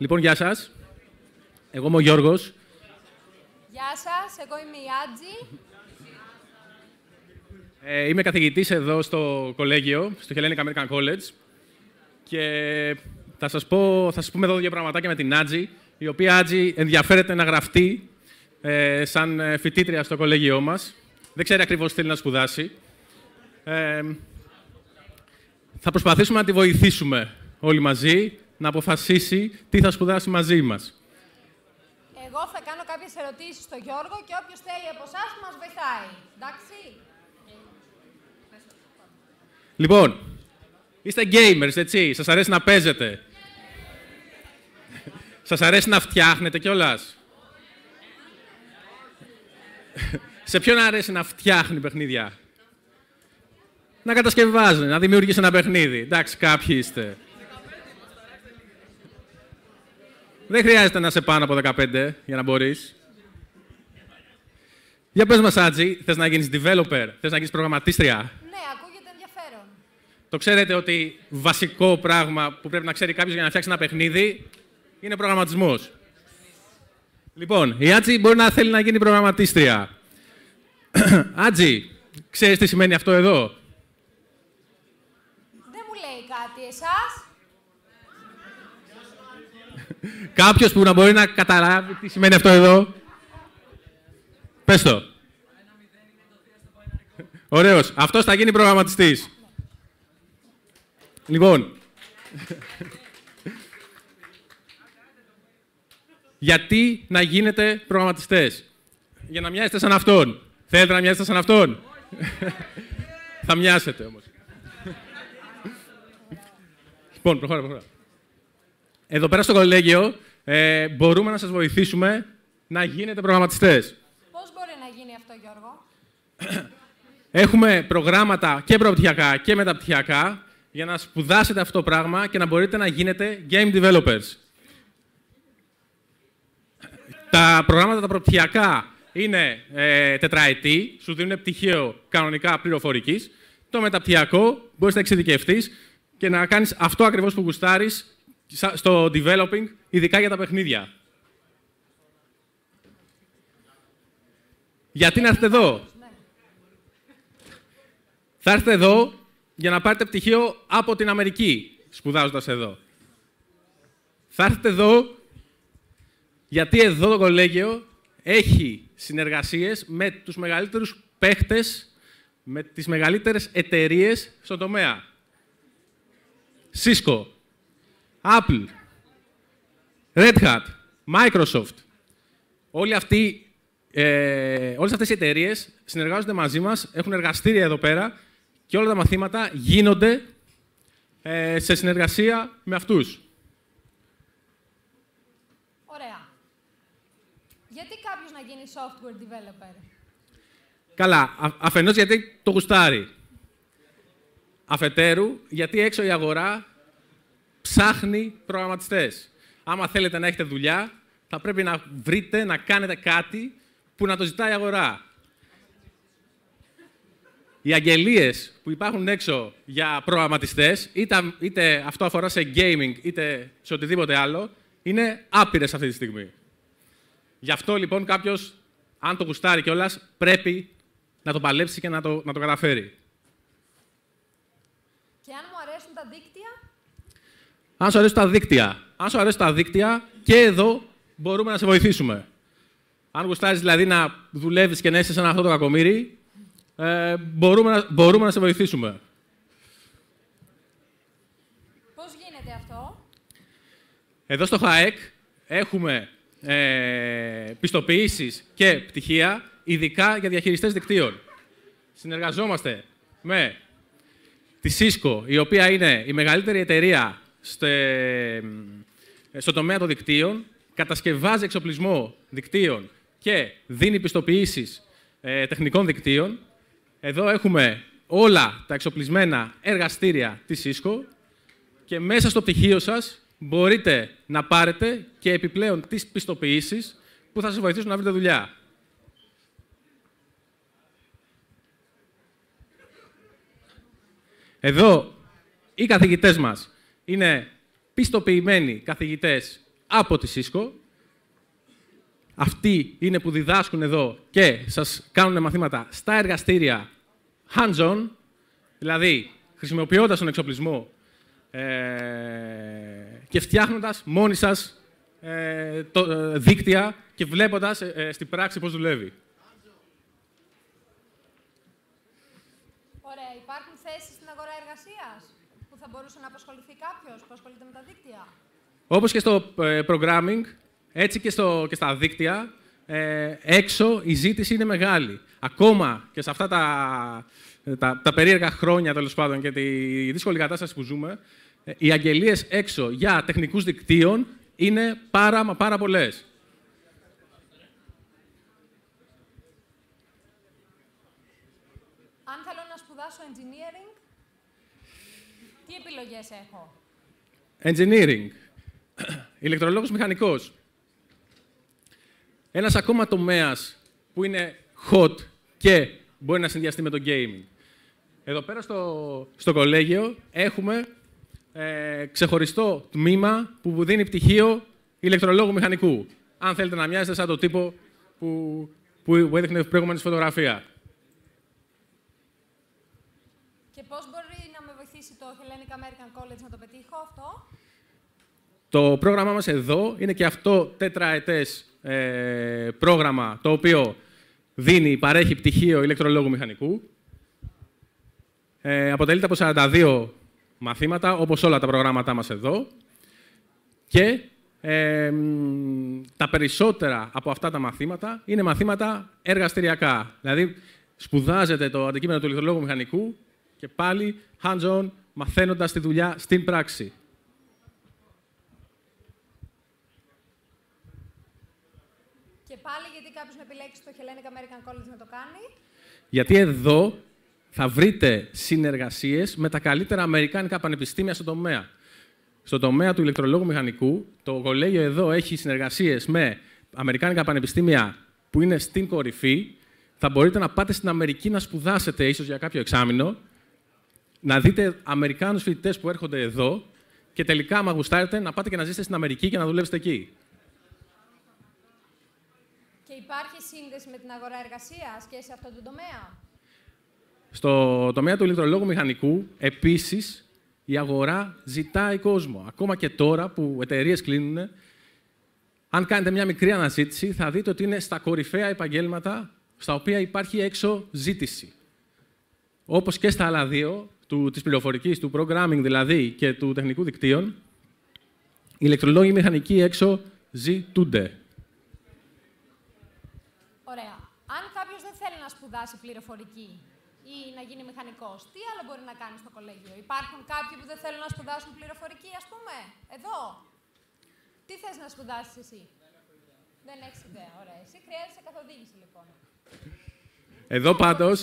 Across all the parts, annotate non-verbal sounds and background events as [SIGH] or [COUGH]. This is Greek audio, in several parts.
Λοιπόν, γεια σας. Εγώ είμαι ο Γιώργος. Γεια σας, εγώ είμαι η Άτζη. Ε, είμαι καθηγητής εδώ στο κολέγιο, στο Hellenic American College. Και θα σας, πω, θα σας πούμε εδώ δύο πραγματάκια με την Άτζη, η οποία Άτζη ενδιαφέρεται να γραφτεί ε, σαν ε, φοιτήτρια στο κολέγιό μας. Δεν ξέρει ακριβώς τι θέλει να σπουδάσει. Ε, θα προσπαθήσουμε να τη βοηθήσουμε όλοι μαζί να αποφασίσει τι θα σπουδάσει μαζί μας. Εγώ θα κάνω κάποιες ερωτήσεις στο Γιώργο και όποιος θέλει από εσάς μας βοηθάει. Εντάξει. Λοιπόν, είστε gamers, έτσι. Σας αρέσει να παίζετε. Σας αρέσει να φτιάχνετε κιόλας. Σε ποιον αρέσει να φτιάχνει παιχνίδια; Να κατασκευάζει, να δημιουργήσει ένα παιχνίδι. Εντάξει, κάποιοι είστε. Δεν χρειάζεται να είσαι πάνω από 15 για να μπορείς. Για πες μας, Άτζη, θες να γίνεις developer, θες να γίνεις προγραμματίστρια; Ναι, ακούγεται ενδιαφέρον. Το ξέρετε ότι βασικό πράγμα που πρέπει να ξέρει κάποιος για να φτιάξει ένα παιχνίδι είναι προγραμματισμός. Λοιπόν, η Άτζη μπορεί να θέλει να γίνει προγραμματίστρια. [CLEARS THROAT] Άτζη, ξέρεις τι σημαίνει αυτό εδώ; Δεν μου λέει κάτι εσάς. Κάποιος που να μπορεί να καταλάβει τι σημαίνει αυτό εδώ. Πες το. Ωραίος. Αυτός θα γίνει προγραμματιστής. Λοιπόν. Γιατί να γίνετε προγραμματιστές; Για να μοιάσετε σαν αυτόν. Θέλετε να μοιάσετε σαν αυτόν; θα μοιάσετε όμως. λοιπόν, προχώρα, προχώρα. Εδώ πέρα στο κολέγιο ε, μπορούμε να σας βοηθήσουμε να γίνετε προγραμματιστές. Πώς μπορεί να γίνει αυτό, Γιώργο; Έχουμε προγράμματα και προπτυχιακά και μεταπτυχιακά για να σπουδάσετε αυτό το πράγμα και να μπορείτε να γίνετε game developers. Τα προγράμματα τα προπτυχιακά είναι ε, τετραετή, σου δίνουν πτυχίο κανονικά πληροφορικής. Το μεταπτυχιακό μπορείς να εξειδικευτείς και να κάνεις αυτό ακριβώς που γουστάρεις στο developing, ειδικά για τα παιχνίδια. Γιατί να έρθετε εδώ; Θα έρθετε εδώ για να πάρετε πτυχίο από την Αμερική, σπουδάζοντας εδώ. Θα έρθετε εδώ γιατί εδώ το κολέγιο έχει συνεργασίες με τους μεγαλύτερους παίχτες, με τις μεγαλύτερες εταιρείες στον τομέα. Cisco, Apple, Red Hat, Microsoft. Όλοι αυτοί, ε, όλες αυτές οι εταιρείες συνεργάζονται μαζί μας, έχουν εργαστήρια εδώ πέρα και όλα τα μαθήματα γίνονται ε, σε συνεργασία με αυτούς. Ωραία. Γιατί κάποιος να γίνει software developer; Καλά, α, αφενός γιατί το γουστάρει. Αφετέρου, γιατί έξω η αγορά ψάχνει προγραμματιστές. Άμα θέλετε να έχετε δουλειά, θα πρέπει να βρείτε, να κάνετε κάτι που να το ζητάει η αγορά. Οι αγγελίες που υπάρχουν έξω για προγραμματιστές, είτε, είτε αυτό αφορά σε gaming, είτε σε οτιδήποτε άλλο, είναι άπειρες αυτή τη στιγμή. Γι' αυτό λοιπόν κάποιος, αν το γουστάρει κιόλας, πρέπει να το παλέψει και να το, να το καταφέρει. Και αν μου αρέσουν τα δίκτυα. Αν σου αρέσουν τα δίκτυα, αν σου αρέσουν τα δίκτυα, και εδώ μπορούμε να σε βοηθήσουμε. Αν γουστάρεις δηλαδή να δουλεύεις και να είσαι σαν αυτό το κακομύρι, ε, μπορούμε, να, μπορούμε να σε βοηθήσουμε. Πώς γίνεται αυτό; Εδώ στο ΧΑΕΚ έχουμε ε, πιστοποιήσεις και πτυχία, ειδικά για διαχειριστές δικτύων. Συνεργαζόμαστε με τη Cisco, η οποία είναι η μεγαλύτερη εταιρεία στε, στο τομέα των δικτύων, κατασκευάζει εξοπλισμό δικτύων και δίνει πιστοποιήσεις ε, τεχνικών δικτύων. Εδώ έχουμε όλα τα εξοπλισμένα εργαστήρια της Cisco και μέσα στο πτυχίο σας μπορείτε να πάρετε και επιπλέον τις πιστοποιήσεις που θα σας βοηθήσουν να βρείτε δουλειά. Εδώ οι καθηγητές μας είναι πιστοποιημένοι καθηγητές από τη Cisco. Αυτοί είναι που διδάσκουν εδώ και σας κάνουν μαθήματα στα εργαστήρια hands-on, δηλαδή χρησιμοποιώντας τον εξοπλισμό ε, και φτιάχνοντας μόνοι σας ε, το, ε, δίκτυα και βλέποντας ε, στην πράξη πώς δουλεύει. Ωραία. Υπάρχουν θέσεις στην αγορά εργασίας; που θα μπορούσε να απασχοληθεί κάποιος που ασχολείται με τα δίκτυα; Όπως και στο programming, έτσι και, στο, και στα δίκτυα, ε, έξω η ζήτηση είναι μεγάλη. Ακόμα και σε αυτά τα, τα, τα περίεργα χρόνια, τέλος πάντων, και τη δύσκολη κατάσταση που ζούμε, ε, οι αγγελίες έξω για τεχνικούς δικτύων είναι πάρα μα πάρα πολλές. Αν θέλω να σπουδάσω engineering, τι επιλογές έχω; Engineering. [CLEARS THROAT] Ηλεκτρολόγος μηχανικός. Ένας ακόμα τομέας που είναι hot και μπορεί να συνδυαστεί με το gaming. Εδώ πέρα στο, στο κολέγιο έχουμε ε, ξεχωριστό τμήμα που δίνει πτυχίο ηλεκτρολόγου μηχανικού. Αν θέλετε να μοιάζετε σαν το τύπο που, που, που έδειχνε προηγούμενη φωτογραφία. Και πώς μπορεί να με βοηθήσει το Hellenic American College να το πετύχω αυτό. Το πρόγραμμά μας εδώ είναι και αυτό τετραετές ε, πρόγραμμα το οποίο δίνει, παρέχει πτυχίο ηλεκτρολόγου μηχανικού. Ε, αποτελείται από 42 μαθήματα, όπως όλα τα προγράμματά μας εδώ. Και ε, τα περισσότερα από αυτά τα μαθήματα είναι μαθήματα εργαστηριακά. Δηλαδή, σπουδάζετε το αντικείμενο του ηλεκτρολόγου μηχανικού και πάλι hands-on, μαθαίνοντας τη δουλειά στην πράξη. Και πάλι γιατί κάποιος να επιλέξει το Hellenic American College να το κάνει; Γιατί εδώ θα βρείτε συνεργασίες με τα καλύτερα αμερικάνικα πανεπιστήμια στον τομέα. Στο τομέα του ηλεκτρολόγου μηχανικού, το κολέγιο εδώ έχει συνεργασίες με αμερικάνικα πανεπιστήμια που είναι στην κορυφή. Θα μπορείτε να πάτε στην Αμερική να σπουδάσετε, ίσως για κάποιο εξάμεινο, να δείτε Αμερικάνους φοιτητές που έρχονται εδώ και τελικά, άμα γουστάρετε, να πάτε και να ζήσετε στην Αμερική και να δουλέψετε εκεί. Και υπάρχει σύνδεση με την αγορά εργασίας και σε αυτό το τομέα; Στο τομέα του ηλεκτρολόγου μηχανικού, επίσης, η αγορά ζητάει κόσμο. Ακόμα και τώρα που εταιρείες κλείνουν, αν κάνετε μια μικρή αναζήτηση, θα δείτε ότι είναι στα κορυφαία επαγγέλματα στα οποία υπάρχει έξω ζήτηση. Όπως και στα άλλα δύο, του, της πληροφορικής, του programming δηλαδή και του τεχνικού δικτύων, οι ηλεκτρολόγοι μηχανικοί έξω ζητούνται. Ωραία. Αν κάποιος δεν θέλει να σπουδάσει πληροφορική, ή να γίνει μηχανικός. Τι άλλο μπορεί να κάνει στο κολέγιο; Υπάρχουν κάποιοι που δεν θέλουν να σπουδάσουν πληροφορική, ας πούμε, εδώ. Τι θες να σπουδάσεις εσύ; Δεν έχεις ιδέα. Ωραία. Εσύ χρειάζεσαι καθοδήγηση, λοιπόν. Εδώ πάντως.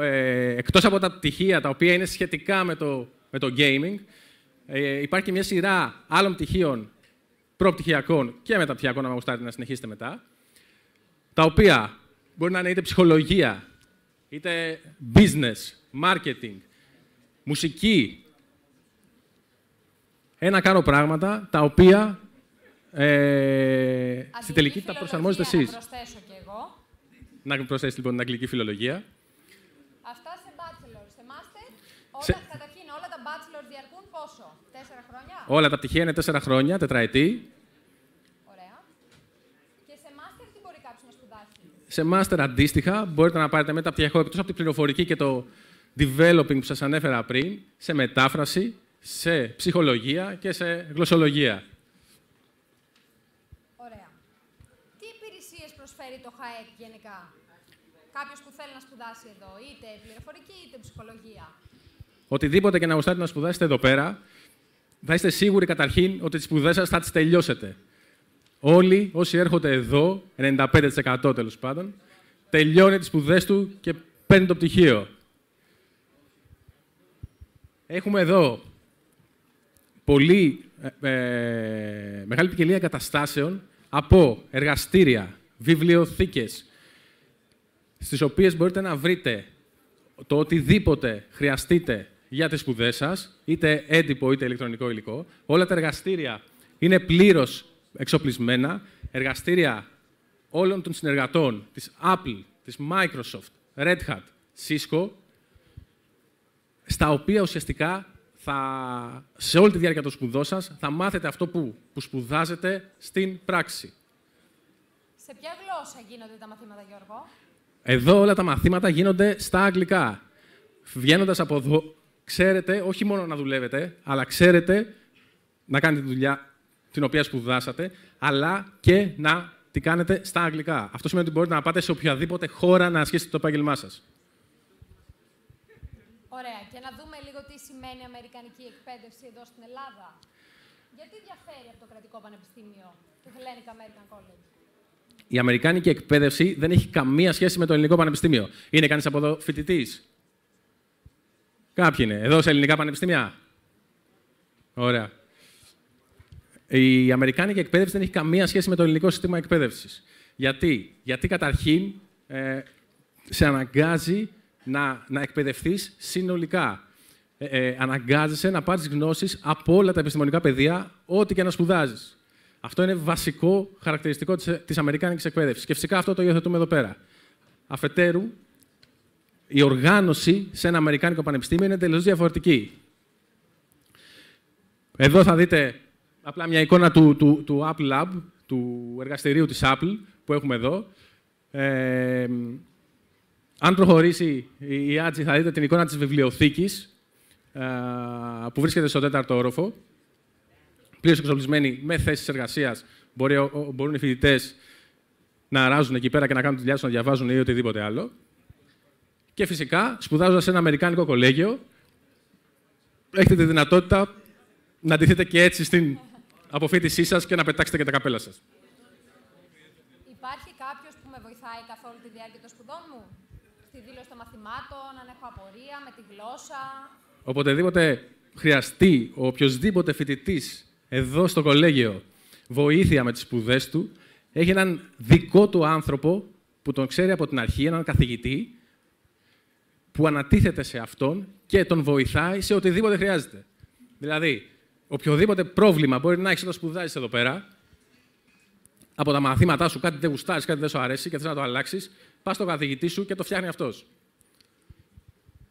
Ε, εκτός από τα πτυχία τα οποία είναι σχετικά με το, με το gaming, ε, υπάρχει μια σειρά άλλων πτυχίων προπτυχιακών και μεταπτυχιακών, αν γουστάρετε να συνεχίσετε μετά, τα οποία Μπορεί να είναι είτε ψυχολογία, είτε business, marketing, μουσική. Ένα κάνω πράγματα τα οποία ε, στη τελική τα προσαρμόζετε εσείς. Να προσθέσω κι εγώ. Να προσθέσετε λοιπόν την αγγλική φιλολογία. Αυτά σε bachelor, σε master. Όλα, σε... Καταρχήν, όλα τα bachelor διαρκούν πόσο, τέσσερα χρόνια; Όλα τα πτυχία είναι τέσσερα χρόνια, τετραετή. Σε master αντίστοιχα μπορείτε να πάρετε μεταπτυχιακό εκτός από την πληροφορική και το developing που σας ανέφερα πριν, σε μετάφραση, σε ψυχολογία και σε γλωσσολογία. Ωραία. Τι υπηρεσίες προσφέρει το ΧΑΕΚ γενικά; Κάποιος που θέλει να σπουδάσει εδώ, είτε πληροφορική είτε ψυχολογία. Οτιδήποτε και να γουστάτε να σπουδάσετε εδώ πέρα, θα είστε σίγουροι καταρχήν ότι τις σπουδές σας θα τις τελειώσετε. Όλοι όσοι έρχονται εδώ, 95% τέλος πάντων, τελειώνει τις σπουδές του και παίρνει το πτυχίο. Έχουμε εδώ πολύ ε, ε, μεγάλη ποικιλία καταστάσεων από εργαστήρια, βιβλιοθήκες, στις οποίες μπορείτε να βρείτε το οτιδήποτε χρειαστείτε για τις σπουδές σας, είτε έντυπο είτε ηλεκτρονικό υλικό. Όλα τα εργαστήρια είναι πλήρως εξοπλισμένα. Εργαστήρια όλων των συνεργατών της Apple, της Microsoft, Red Hat, Cisco, στα οποία ουσιαστικά θα, σε όλη τη διάρκεια των σπουδών σας θα μάθετε αυτό που, που σπουδάζετε στην πράξη. Σε ποια γλώσσα γίνονται τα μαθήματα, Γιώργο; Εδώ όλα τα μαθήματα γίνονται στα αγγλικά. Βγαίνοντας από εδώ, ξέρετε όχι μόνο να δουλεύετε, αλλά ξέρετε να κάνετε τη δουλειά την οποία σπουδάσατε, αλλά και να τη κάνετε στα αγγλικά. Αυτό σημαίνει ότι μπορείτε να πάτε σε οποιαδήποτε χώρα να ασκήσετε το επάγγελμά σας. Ωραία. Και να δούμε λίγο τι σημαίνει Αμερικανική εκπαίδευση εδώ στην Ελλάδα. Γιατί διαφέρει από το κρατικό πανεπιστήμιο, του Hellenic American College; Η Αμερικάνικη εκπαίδευση δεν έχει καμία σχέση με το ελληνικό πανεπιστήμιο. Είναι κανείς από εδώ φοιτητής; Κάποιοι είναι. Εδώ σε ελληνικά πανεπιστήμια. Ωραία. Η Αμερικάνικη εκπαίδευση δεν έχει καμία σχέση με το ελληνικό σύστημα εκπαίδευσης. Γιατί, Γιατί καταρχήν ε, σε αναγκάζει να, να εκπαιδευτείς συνολικά. Ε, ε, αναγκάζεσαι να πάρεις γνώσεις από όλα τα επιστημονικά πεδία, ό,τι και να σπουδάζεις. Αυτό είναι βασικό χαρακτηριστικό της Αμερικάνικης εκπαίδευσης. Και φυσικά αυτό το υιοθετούμε εδώ πέρα. Αφετέρου, η οργάνωση σε ένα Αμερικάνικο πανεπιστήμιο είναι τελείω διαφορετική. Εδώ θα δείτε απλά μια εικόνα του, του, του Apple Lab, του εργαστηρίου της Apple που έχουμε εδώ. Ε, αν προχωρήσει η Άτζη, θα δείτε την εικόνα της βιβλιοθήκης ε, που βρίσκεται στο τέταρτο όροφο. Πλήρως εξοπλισμένη με θέσεις εργασίας. Μπορεί, μπορούν οι φοιτητές να αράζουν εκεί πέρα και να κάνουν τη δουλειά να διαβάζουν ή οτιδήποτε άλλο. Και φυσικά, σπουδάζοντας σε ένα Αμερικάνικο κολέγιο, έχετε τη δυνατότητα να ντυθείτε και έτσι στην αποφύτισή σας και να πετάξετε και τα καπέλα σας. Υπάρχει κάποιος που με βοηθάει καθ' όλη τη διάρκεια των σπουδών μου, στη δήλωση των μαθημάτων, αν έχω απορία, με τη γλώσσα; Οποτεδήποτε χρειαστεί ο οποιοδήποτε φοιτητής εδώ στο κολέγιο βοήθεια με τις σπουδές του, έχει έναν δικό του άνθρωπο που τον ξέρει από την αρχή, έναν καθηγητή, που ανατίθεται σε αυτόν και τον βοηθάει σε οτιδήποτε χρειάζεται. Δηλαδή, οποιοδήποτε πρόβλημα μπορεί να έχεις όταν σπουδάζει εδώ πέρα, από τα μαθήματά σου κάτι δεν γουστάρεις, κάτι δεν σου αρέσει και θες να το αλλάξεις, πας στο καθηγητή σου και το φτιάχνει αυτός.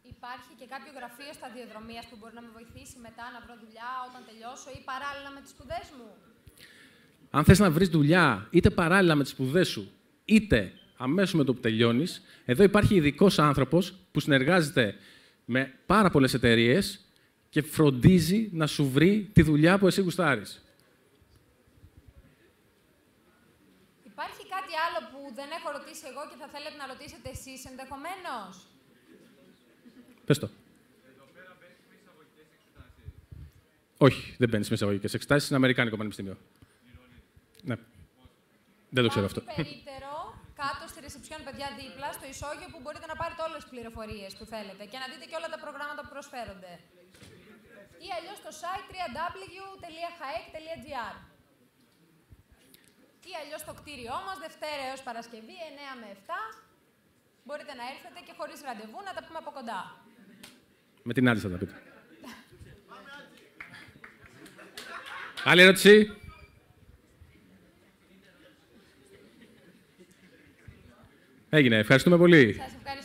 Υπάρχει και κάποιο γραφείο σταδιοδρομία που μπορεί να με βοηθήσει μετά να βρω δουλειά όταν τελειώσω ή παράλληλα με τις σπουδές μου; Αν θες να βρεις δουλειά είτε παράλληλα με τις σπουδές σου, είτε αμέσως με το που τελειώνεις, εδώ υπάρχει ειδικός άνθρωπος που συνεργάζεται με πάρα πολλές εταιρείες και φροντίζει να σου βρει τη δουλειά που εσύ γουστάρεις. Υπάρχει κάτι άλλο που δεν έχω ρωτήσει εγώ και θα θέλετε να ρωτήσετε εσείς ενδεχομένως; Πες το. Όχι, δεν μπαίνει με εισαγωγικέ εξετάσεις. Είναι Αμερικάνικο Πανεπιστήμιο. Ναι. Δεν το ξέρω αυτό. Περίτερο, κάτω στη ρεσεψιόν, παιδιά, δίπλα, στο ισόγειο που μπορείτε να πάρετε όλες τις πληροφορίες που θέλετε και να δείτε και όλα τα προγράμματα που προσφέρονται ή αλλιώς στο site www.haek.gr ή αλλιώς στο κτίριό μας, Δευτέρα έως Παρασκευή, 9 με 7. Μπορείτε να έρθετε και χωρίς ραντεβού να τα πούμε από κοντά. Με την άλλη θα τα πείτε. Άλλη ερώτηση; Έγινε. Ευχαριστούμε πολύ. Σας ευχαριστώ.